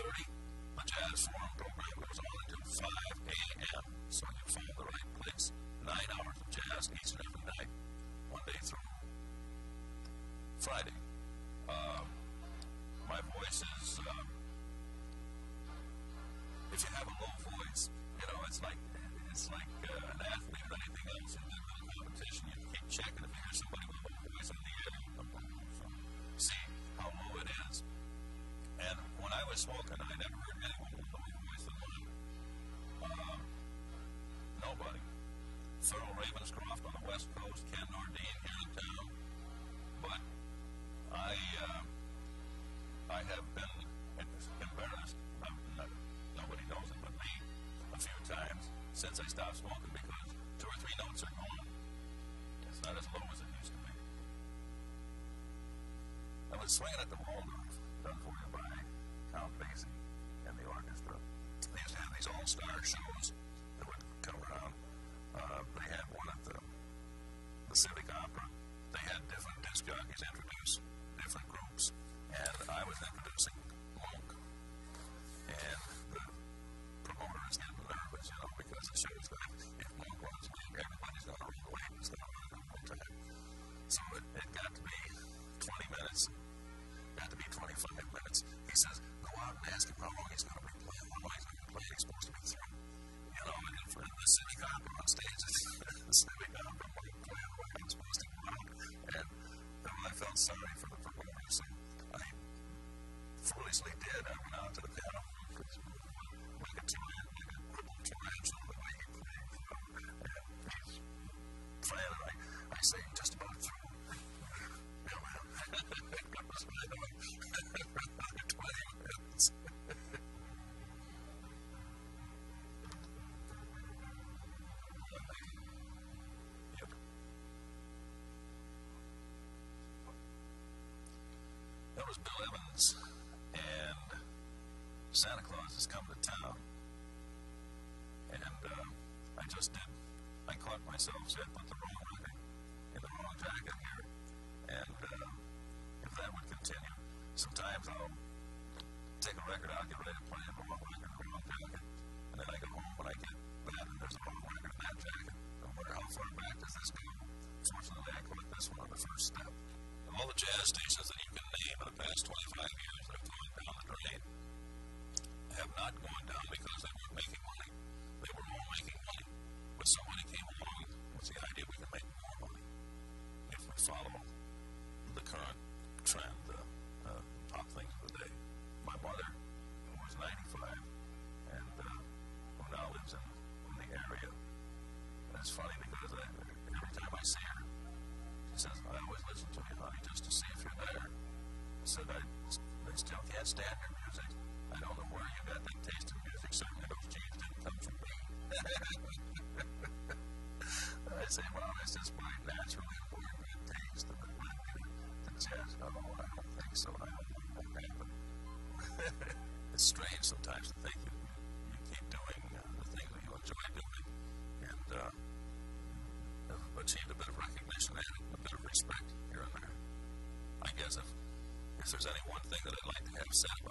4.30, the Jazz Forum program goes on until 5 a.m., so you found the right place. Nine hours of jazz each and every night, Monday through Friday. Um, my voice is, um, if you have a low voice, you know, it's like it's like uh, an athlete or anything else in the competition. You keep checking you hear somebody since I stopped smoking because two or three notes are gone. It's not as low as it used to be. I was swinging at the Waldorf, done for you by Count Basie and the orchestra. They used to have these all-star shows and ask how long he's going to playing, how long he's going to playing. He's supposed to be through. You know, and for the Civic Opera on stage, the Civic Opera playing the way I'm supposed to go out. And then I felt sorry for the promoter, so I foolishly did. I went out to the piano like a like a crippled tarantula, the way he played, you know, That Bill Evans, and Santa Claus has come to town. And uh, I just did, I caught myself, said, put the wrong record in the wrong jacket here. And uh, if that would continue, sometimes I'll take a record out, get ready to play it, the wrong record the wrong jacket. And then I go home when I get back and there's a wrong record in that jacket. Music. I don't know where you got that taste in music. Certainly those genes didn't come from me. I say, Mom, it's just my naturally born good taste. And then when the jazz, oh, I don't think so. I don't think that happened. it's strange sometimes to think that you keep doing uh, the things that you enjoy doing and uh, achieved a bit of recognition and a bit of respect here and there. I guess if, if there's any one thing that I'd like to have said about